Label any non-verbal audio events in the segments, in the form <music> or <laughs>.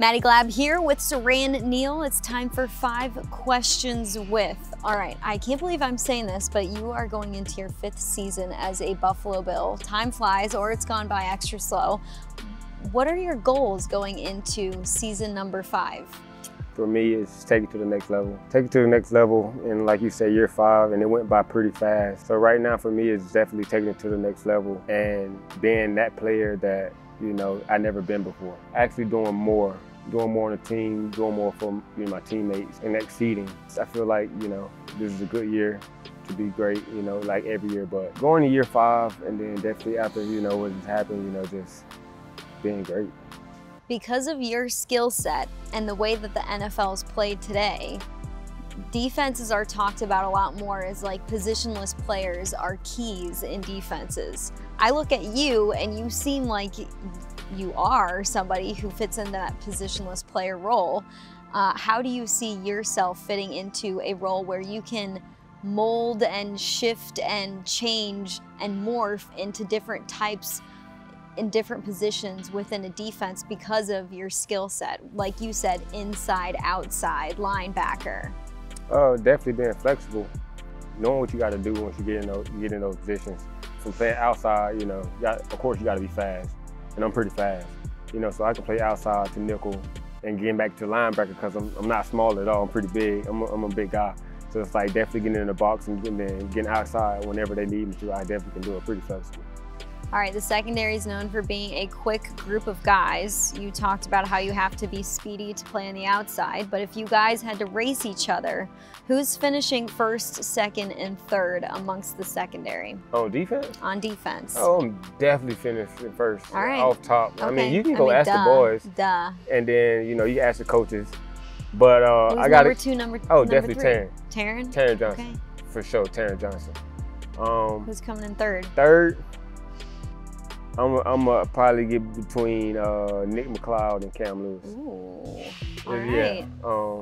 Maddy Glab here with Siran Neal. It's time for five questions with. All right, I can't believe I'm saying this, but you are going into your fifth season as a Buffalo Bill. Time flies, or it's gone by extra slow. What are your goals going into season number five? For me, it's take it to the next level. Take it to the next level, and like you said, year five, and it went by pretty fast. So right now, for me, it's definitely taking it to the next level and being that player that you know I never been before. Actually doing more doing more on the team, doing more for you know, my teammates, and exceeding. I feel like you know this is a good year to be great, you know, like every year. But going to year five, and then definitely after you know what has happened, you know, just being great. Because of your skill set and the way that the NFL is played today, defenses are talked about a lot more as like positionless players are keys in defenses. I look at you and you seem like you are somebody who fits in that positionless player role, uh, how do you see yourself fitting into a role where you can mold and shift and change and morph into different types in different positions within a defense because of your skill set? Like you said, inside, outside, linebacker. Uh, definitely being flexible, knowing what you got to do once you get in those, you get in those positions. From playing outside, you know, you got, of course you got to be fast and I'm pretty fast. You know, so I can play outside to nickel and getting back to linebacker because I'm, I'm not small at all. I'm pretty big. I'm a, I'm a big guy. So it's like definitely getting in the box and getting, getting outside whenever they need me to. I definitely can do it pretty flexible. All right, the secondary is known for being a quick group of guys. You talked about how you have to be speedy to play on the outside, but if you guys had to race each other, who's finishing first, second, and third amongst the secondary? On defense? On defense. Oh, I'm definitely finishing first. All right. Off top. Okay. I mean, you can go I mean, ask duh, the boys. Duh. And then, you know, you ask the coaches. But uh, I got number two, number Oh, number definitely? Taron. Taron? Taron Johnson. Okay. For sure, Taron Johnson. Um, Who's coming in third? Third, I'm I'm gonna probably get between uh, Nick McCloud and Cam Lewis. Ooh. All yeah. right. Um,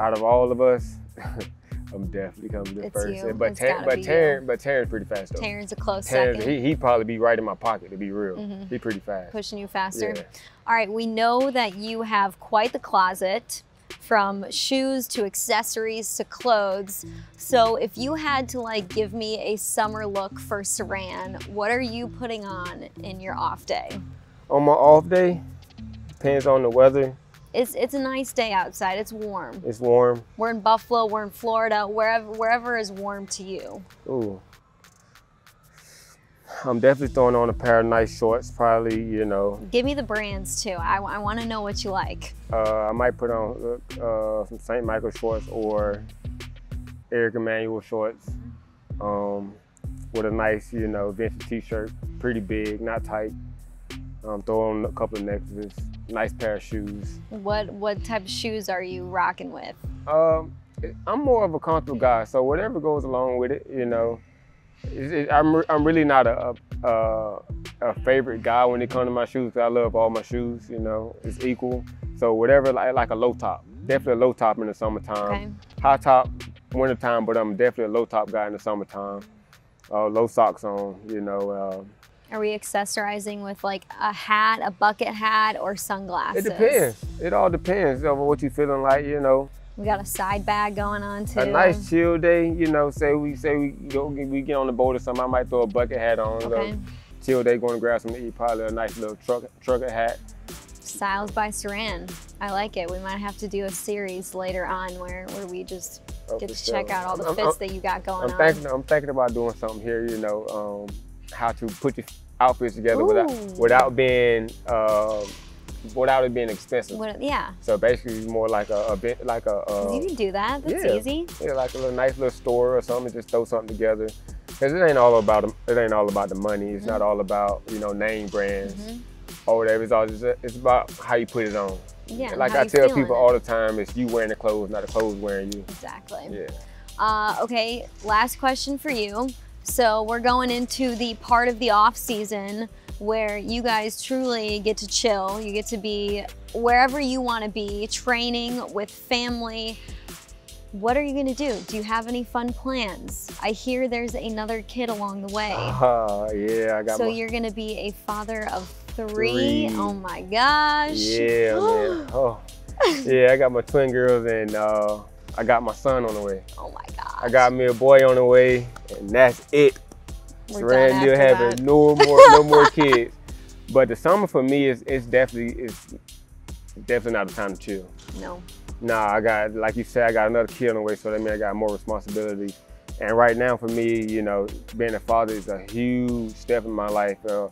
out of all of us, <laughs> I'm definitely coming in It's first. you. But It's but you. But Taron's pretty fast though. Taron's a close Taron, second. he he probably be right in my pocket to be real. Mhm. He pretty fast. pushing you faster. Yeah. All right, we know that you have quite the closet from shoes to accessories to clothes. So if you had to like give me a summer look for Siran, what are you putting on in your off day? On my off day, depends on the weather. It's it's a nice day outside. It's warm. It's warm. We're in Buffalo, we're in Florida, wherever wherever is warm to you. Ooh. I'm definitely throwing on a pair of nice shorts, probably, you know. Give me the brands too. I, I want to know what you like. Uh, I might put on uh, some St. Michael shorts or Eric Emanuel shorts um, with a nice, you know, vintage t-shirt, pretty big, not tight. Um, throw on a couple of necklaces, nice pair of shoes. What what type of shoes are you rocking with? Um, I'm more of a comfortable guy, so whatever goes along with it, you know. It, it, I'm, I'm really not a, a, a favorite guy when it comes to my shoes. I love all my shoes, you know, it's equal. So whatever, like, like a low top, definitely a low top in the summertime. Okay. High top, wintertime, but I'm definitely a low top guy in the summertime. Uh, low socks on, you know. Uh, Are we accessorizing with like a hat, a bucket hat, or sunglasses? it depends. It all depends on what you're feeling like, you know. We got a side bag going on too. A nice chill day, you know. Say we say we go we get on the boat or something. I might throw a bucket hat on. Okay. Little chill day, going to grab something to eat. Probably a nice little truck trucker hat. Styles by Siran. I like it. We might have to do a series later on where, where we just Oh, get to check out all the I'm- fits I'm- that you got going I'm on. I'm thinking about doing something here. You know, um, how to put your outfits together without without being uh, without it being expensive. What, yeah, So basically, it's more like a, a bit like a. Uh, you can do that. That's yeah. easy. Yeah, like a little nice little store or something. Just throw something together. Cause it ain't all about it ain't all about the money. It's not all about you know name brands Mhm. or whatever. It's all just it's about how you put it on. Yeah. like I tell people it. all the time, it's you wearing the clothes, not the clothes wearing you. Exactly. Yeah. Uh, okay, last question for you. So we're going into the part of the off season where you guys truly get to chill. You get to be wherever you want to be, training with family. what are you going to do? Do you have any fun plans? I hear there's another kid along the way. Oh, yeah, I got So my, you're going to be a father of three. Three. Oh my gosh. Yeah, <gasps> man. Oh, yeah, I got my twin girls and uh, I got my son on the way. Oh my gosh. I got me a boy on the way, and that's it. We're Siran done still after having that. no more, no more <laughs> kids. But the summer for me is it's definitely it's definitely not the time to chill. No. Nah, I got like you said, I got another kid on the way, so that means I got more responsibility. And right now, for me, you know, being a father is a huge step in my life. Uh,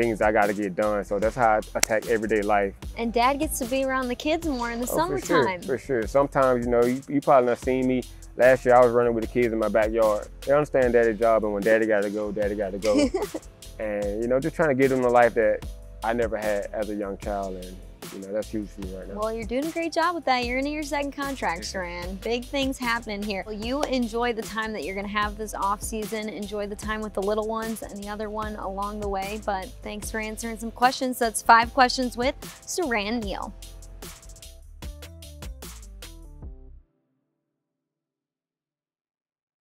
things I got to get done, so that's how I attack everyday life. And dad gets to be around the kids more in the Oh, for sure, summertime. for sure. Sometimes, you know, you, you probably not seen me. Last year, I was running with the kids in my backyard. They understand daddy's job, and when daddy got to go, daddy got to go. <laughs> and you know, just trying to give them the life that I never had as a young child, and you know, that's huge for me right now. Well, you're doing a great job with that. You're into your second contract, Siran. Big things happening here. Well, you enjoy the time that you're going to have this off season. Enjoy the time with the little ones and the other one along the way. But thanks for answering some questions. That's five questions with Siran Neal.